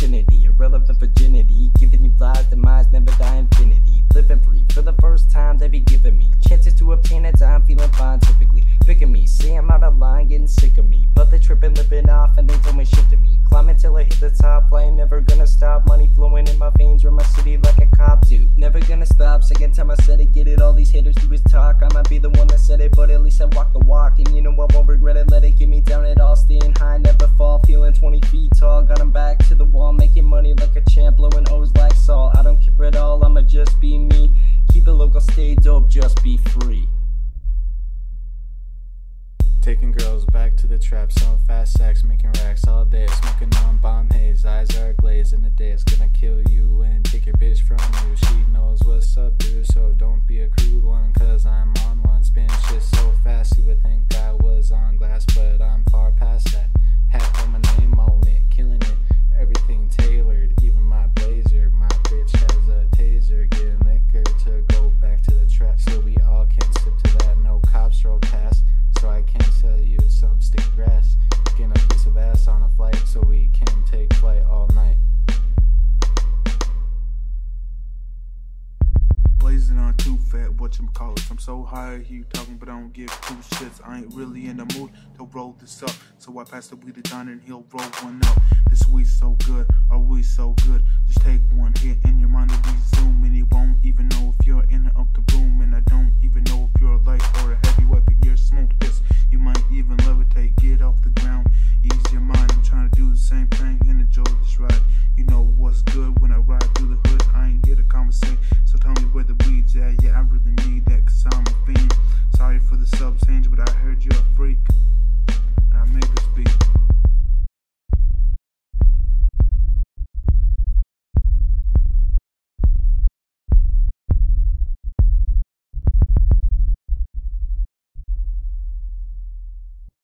vicinity, irrelevant virginity, giving you lies, demise never die infinity. Living free for the first time, they be giving me chances to obtain a dime, feeling fine typically. Picking me, see I'm out of line, getting sick of me. But they tripping, lipping off, and they told me shit to me. Climbing till I hit the top, I never gonna stop. Money flowing in my veins, run my city like a cop do. Never gonna stop, second time I said it, get it. All these haters do is talk. I might be the one that said it, but at least I walk the walk, and you know what? When we're just be me. Keep it local, stay dope, just be free. Taking girls back to the trap, selling fast sacks, making racks all day, smoking on bomb haze. Eyes are glazed in the day, it's gonna kill you and take your bitch from you. She knows what's up, dude, so don't be a crude one, cause I'm on one. Spin shit so fast, you would think I was on glass, but I'm far past that. Blazing on too fat, what you call it. I'm so high, hear you talking, but I don't give two shits. I ain't really in the mood to roll this up. So I pass the weed to Don and he'll roll one up. This weed's so good, are we so good? Just take one hit and your mind will be zoom. And you won't even know if you're in or up the room. And I don't even know if you're a light or a heavyweight, but smoke this. You might even levitate, get off the change that. Yeah, I really need that cause I'm a fiend. Sorry for the subs change, but I heard you're a freak. And I made this beat.